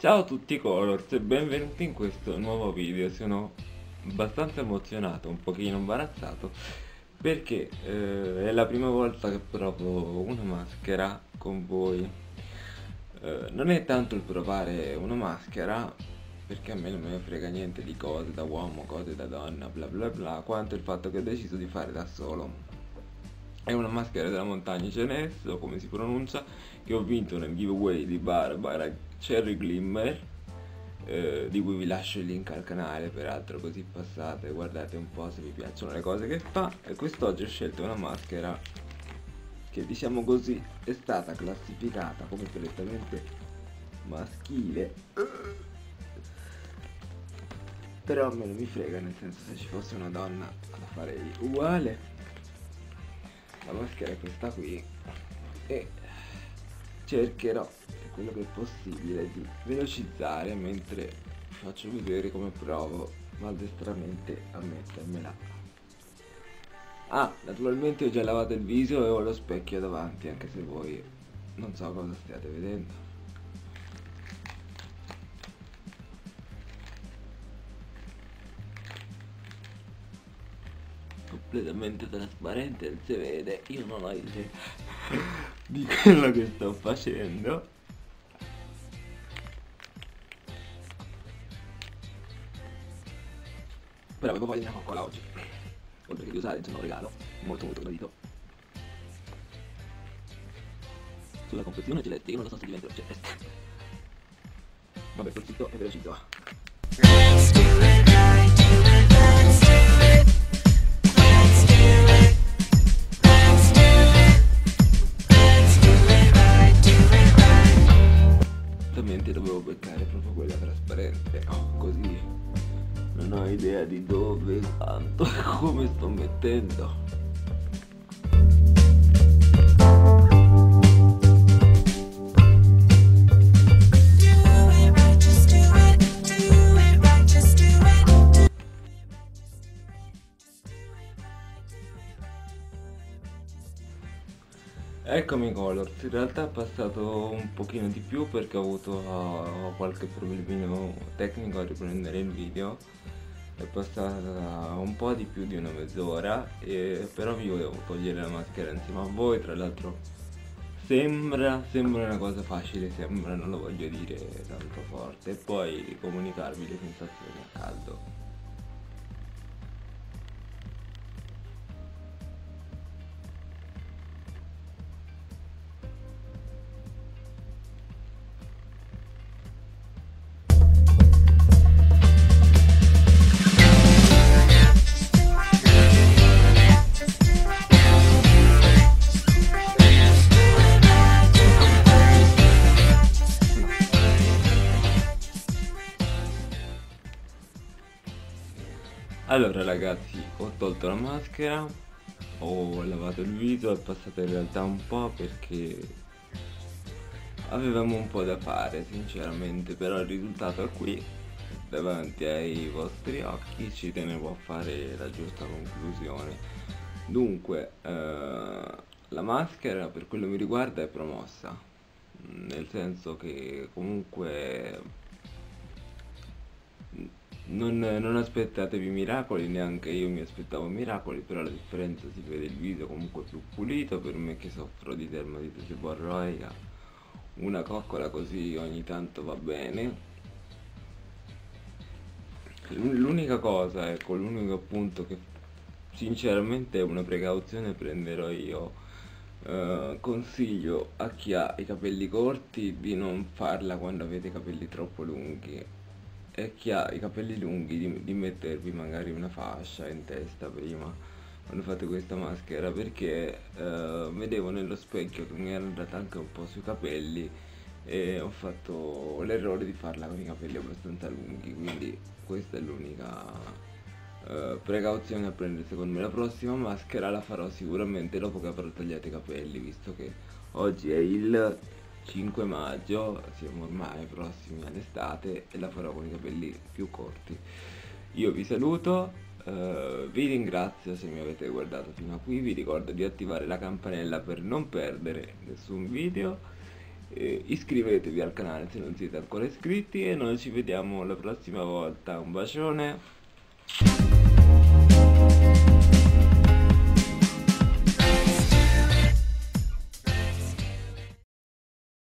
Ciao a tutti Colors e benvenuti in questo nuovo video, sono abbastanza emozionato, un pochino imbarazzato perché eh, è la prima volta che provo una maschera con voi. Eh, non è tanto il provare una maschera perché a me non me frega niente di cose da uomo, cose da donna, bla bla bla quanto il fatto che ho deciso di fare da solo è una maschera della montagna Cenesso, come si pronuncia, che ho vinto nel giveaway di Barbara Cherry Glimmer, eh, di cui vi lascio il link al canale, peraltro così passate, guardate un po' se vi piacciono le cose che fa. E quest'oggi ho scelto una maschera che diciamo così è stata classificata come prettamente maschile. Però a me non mi frega, nel senso se ci fosse una donna la farei uguale la maschera è questa qui e cercherò per quello che è possibile di velocizzare mentre faccio vedere come provo maldestramente a mettermela. Ah naturalmente ho già lavato il viso e ho lo specchio davanti anche se voi non so cosa stiate vedendo completamente trasparente si vede io non ho idea di quello che sto facendo. Però avevo voglia di una coccola oggi. Oltre che di usare insomma un regalo molto molto gradito. Sulla confezione c'è io non lo so se diventa c'è vabbè sto zitto e velocizzo idea di dove, quanto e come sto mettendo. Eccomi Colors, in realtà è passato un pochino di più perché ho avuto uh, qualche problemino tecnico a riprendere il video è passata un po' di più di una mezz'ora però vi volevo togliere la maschera insieme a voi tra l'altro sembra, sembra una cosa facile sembra non lo voglio dire tanto forte e poi comunicarvi le sensazioni a caldo Allora ragazzi, ho tolto la maschera, ho lavato il viso, è passato in realtà un po' perché avevamo un po' da fare sinceramente, però il risultato è qui, davanti ai vostri occhi, ci tenevo a fare la giusta conclusione. Dunque, eh, la maschera per quello mi riguarda è promossa, nel senso che comunque non, non, aspettatevi miracoli, neanche io mi aspettavo miracoli, però la differenza si vede il video comunque più pulito, per me che soffro di dermatite seborroica, una coccola così ogni tanto va bene. L'unica cosa, ecco, l'unico punto che sinceramente è una precauzione prenderò io, eh, consiglio a chi ha i capelli corti di non farla quando avete capelli troppo lunghi e chi ha i capelli lunghi di, di mettervi magari una fascia in testa prima quando fate questa maschera perché eh, vedevo nello specchio che mi era andata anche un po' sui capelli e ho fatto l'errore di farla con i capelli abbastanza lunghi quindi questa è l'unica eh, precauzione a prendere. Secondo me la prossima maschera la farò sicuramente dopo che avrò tagliato i capelli visto che oggi è il 5 maggio, siamo ormai prossimi all'estate e la farò con i capelli più corti. Io vi saluto, uh, vi ringrazio se mi avete guardato fino a qui, vi ricordo di attivare la campanella per non perdere nessun video eh, iscrivetevi al canale se non siete ancora iscritti e noi ci vediamo la prossima volta. Un bacione!